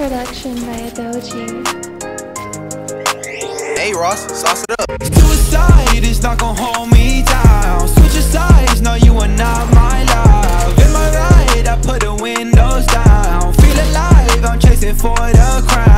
Production by Adoji. Hey Ross, sauce it up. Suicide is not gonna hold me down. Switch your sides, no, you are not my love. In my ride, I put the windows down. Feel alive, I'm chasing for the crown.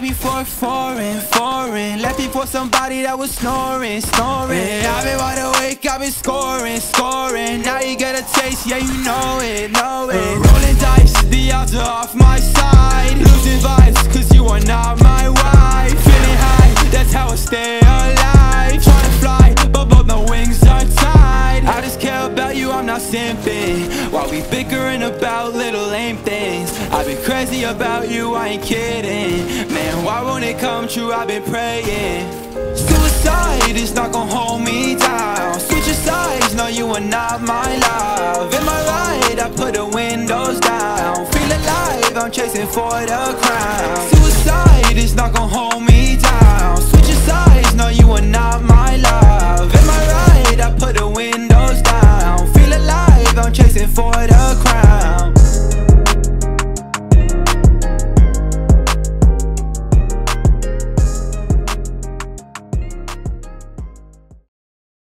Shawty came and left me for foreign, foreign. Left me for somebody that was snoring, snoring. I've been wide awake, I've been scoring, scoring. Now you get a taste, yeah, you know it, know it. Uh, rolling dice, the odds are off my side. Losing vibes, cause you are not my wife. Feeling high, that's how I stay alive. Trying to fly, but both my wings are tied. I just care about you, I'm not simping. While we bickering about little lame things. I've been crazy about you, I ain't kidding come true, I've been praying. Suicide is not gonna hold me down. Switch your sides, no you are not my love. In my right? I put the windows down. Feel alive, I'm chasing for the crown. Suicide is not gonna hold me down. Switch your sides, no you are not my love. In my right? I put the windows down. Feel alive, I'm chasing for the crown.